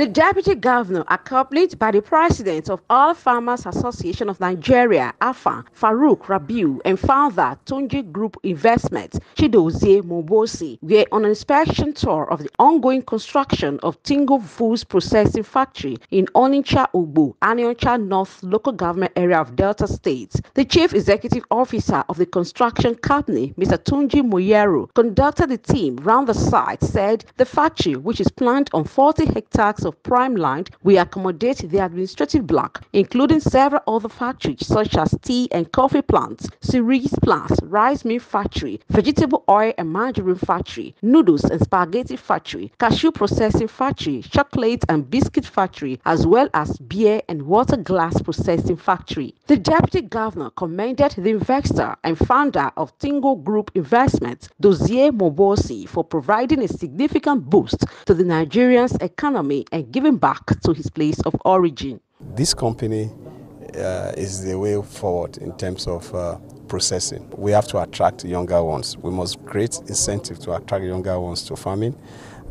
The Deputy Governor, accompanied by the President of All Farmers Association of Nigeria, AFA, Farouk Rabiu, and founder Tingo Group Investments, Chidozie Mmobuosi, were on an inspection tour of the ongoing construction of Tingo Foods Processing Factory in Onitsha Ugbo, Aniocha North Local Government Area of Delta State. The Chief Executive Officer of the construction company, Mr. Tunji Moyero, conducted the team round the site, said the factory, which is planned on 40 hectares of prime land will accommodate the administrative block, including several other factories such as tea and coffee plants, cereals plants, rice mill factory, vegetable oil and margarine factory, noodles and spaghetti factory, cashew processing factory, chocolate and biscuit factory, as well as beer and water glass processing factory. The deputy governor commended the investor and founder of Tingo Group Investments, Dozy Mmobuosi, for providing a significant boost to the Nigerian's economy and giving back to his place of origin. This company uh, is the way forward in terms of uh, processing. We have to attract younger ones. We must create incentive to attract younger ones to farming,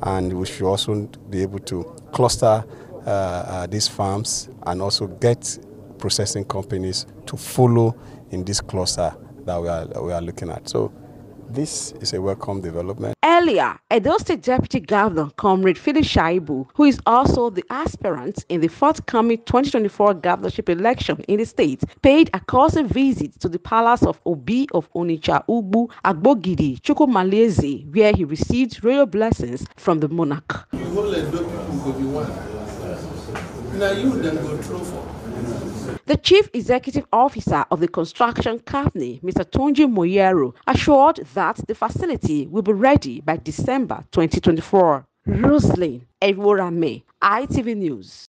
and we should also be able to cluster uh, uh these farms and also get processing companies to follow in this cluster that we are, we are looking at. So this is a welcome development. Earlier, Edo State Deputy Governor Comrade Philip Shaibu, who is also the aspirant in the forthcoming 2024 governorship election in the state, paid a courtesy visit to the palace of Obi of Onitsha Ugbo Agbogidi Chukwumaleze, where he received royal blessings from the monarch. You The chief executive officer of the construction company, Mr. Tonji Moyero, assured that the facility will be ready by December 2024. Roseline Ebhoramen, ITV News.